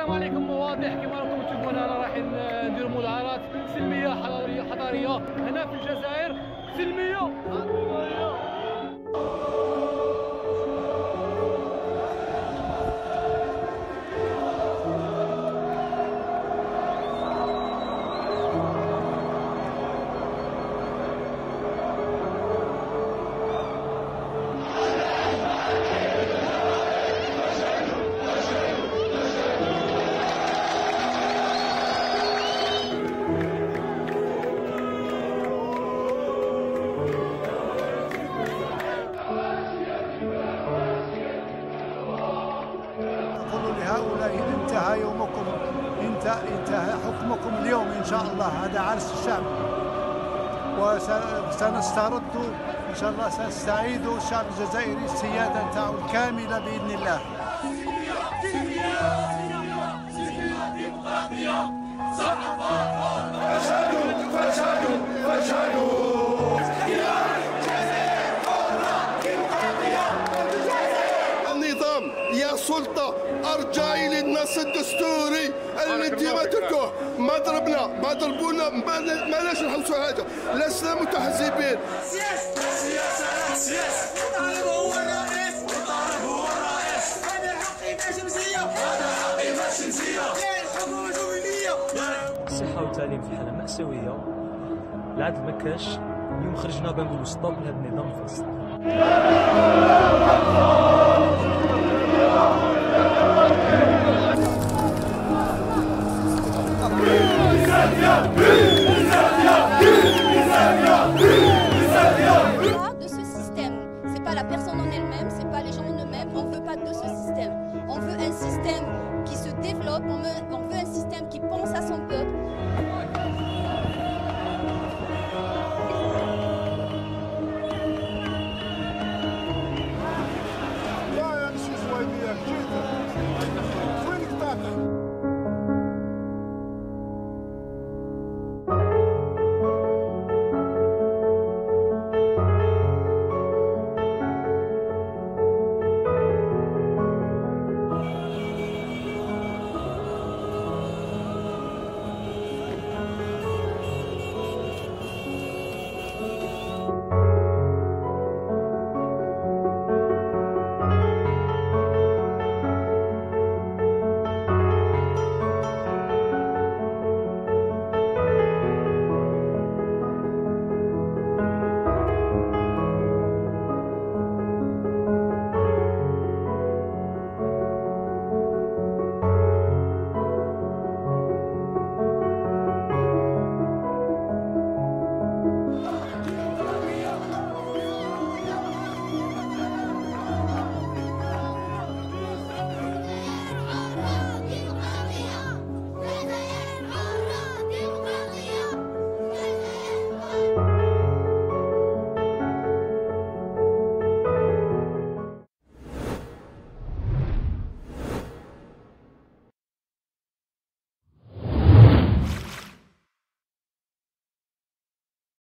السلام عليكم. واضح كما راكم تشوفون أنا رايحين نديروا مظاهرات سلمية حضاريه حضارية هنا في الجزائر. سلمية! لهؤلاء انتهى يومكم انتهى, حكمكم اليوم إن شاء الله. هذا عرس الشعب. وسنسترد إن شاء الله سنستعيد الشعب الجزائري السياده نتاعو الكاملة بإذن الله. للنص الدستوري الذي ما تركوه. ما ضربنا ما ضربونا ما ما لاش نحوسوا هذا. لسنا متحزبين سياسة سياسة سياسة الطالب هو الرئيس الطالب هو الرئيس هذا حقيقة شمسية هذا حقيقة شمسية الحكومة الجمهورية الصحة والتعليم في حالة مأساوية. العدل ما كاش اليوم خرجنا بنقولوا ستوب لهذا النظام الفاسد de ce système. C'est pas la personne en elle-même, c'est pas les gens en eux-mêmes. On veut pas de ce système. On veut un système qui se développe. On veut, on veut un système qui